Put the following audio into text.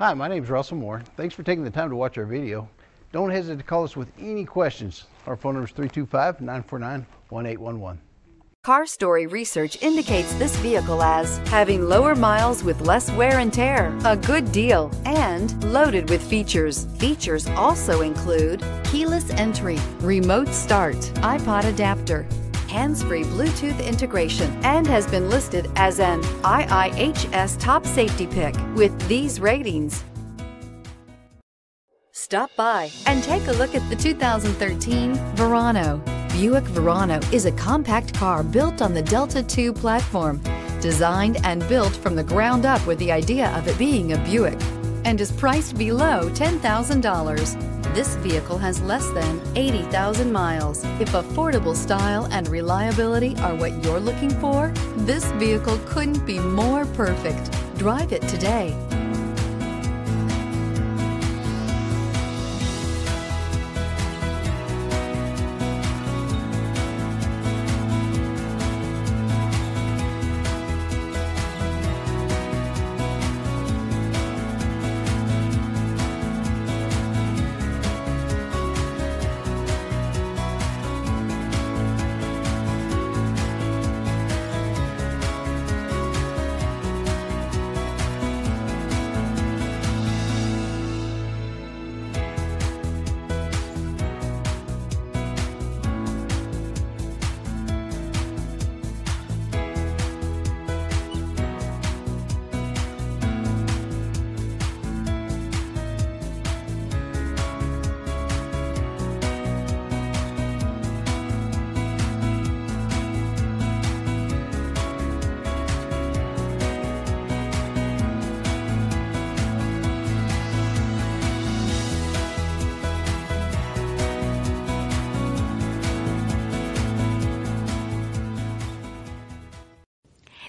Hi, my name is Russell Moore. Thanks for taking the time to watch our video. Don't hesitate to call us with any questions. Our phone number is 325 949 1811. Car Story research indicates this vehicle as having lower miles with less wear and tear, a good deal, and loaded with features. Features also include keyless entry, remote start, iPod adapter, hands-free Bluetooth integration, and has been listed as an IIHS top safety pick with these ratings. Stop by and take a look at the 2013 Verano. Buick Verano is a compact car built on the Delta II platform, designed and built from the ground up with the idea of it being a Buick, and is priced below $10,000. This vehicle has less than 80,000 miles. If affordable style and reliability are what you're looking for, this vehicle couldn't be more perfect. Drive it today.